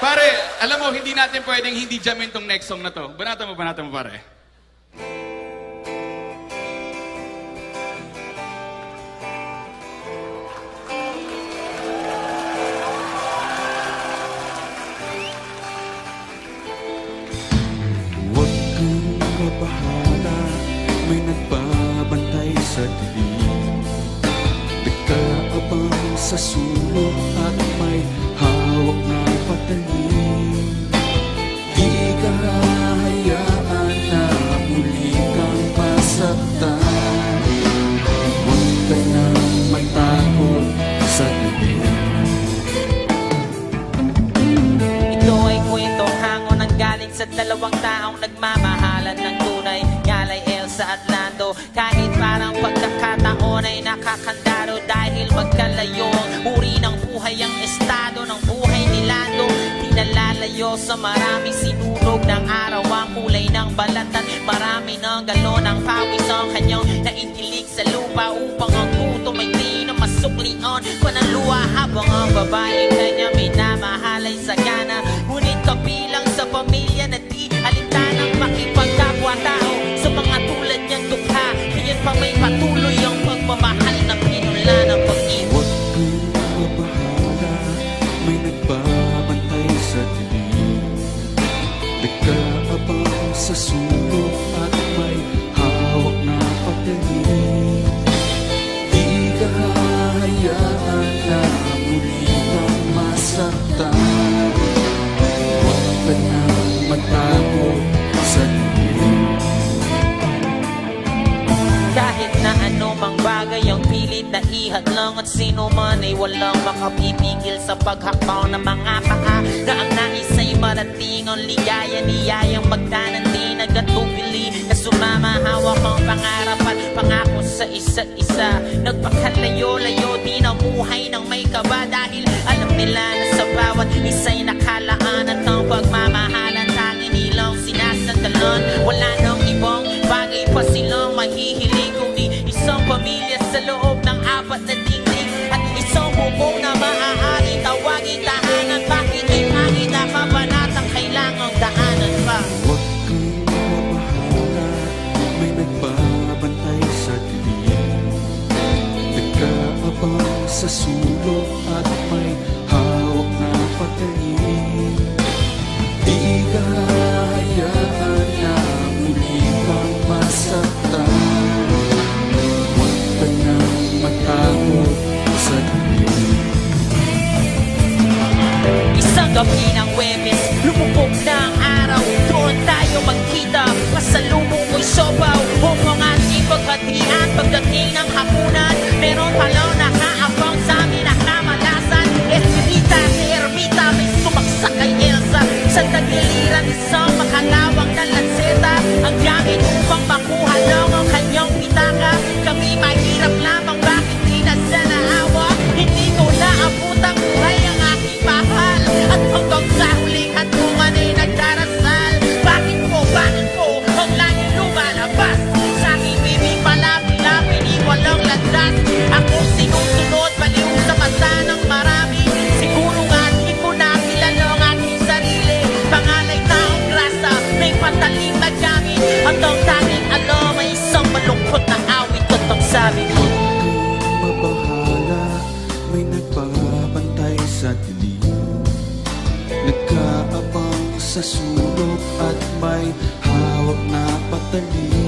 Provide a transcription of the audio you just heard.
Pare, alam mo, hindi natin pwedeng hindi jamin tong next song na to. Banata mo, banata mo, pare. Huwag kang mabahala May nagbabantay sa dilim Nagkaabang sa sulok At sa dalawang taong nagmamahalan ng tunay Ngalay Elsa at Lando Kahit parang pagkakataon ay nakakandaro Dahil magkalayo ang uri ng buhay Ang estado ng buhay ni Lando. Di sa maraming sinunog ng araw Ang kulay ng balatan Marami ng galon ng pawis Ang kanyang naindilig sa lupa Upang ang tuto may di na masuklian. Panalua habang ang babae At may hawak na patalim Di ka hahayaan na muli kang masaktan. Huwag ka nang matakot sa dilim Kahit na ano mang bagay ang pilit na At sino man ay walang makapipigil sa paghakbang ng mga paa. Na ang nais ay marating ang ligaya Niyayang magdananti isa't isa Nagpakalayo-layo din ang buhay ng may kaba. Dahil alam nila na sa bawat isa'y Nagkaabang sa sulok At may hawak na patalim Di ka hahayaan na muli kang masaktan. Huwag ka nang matakot sa dilim Isang gabi ng Webes, lumubog na Sabi ko mabahala May nagbabantay sa dilim Nagkaabang sa sulok At may hawak na patalim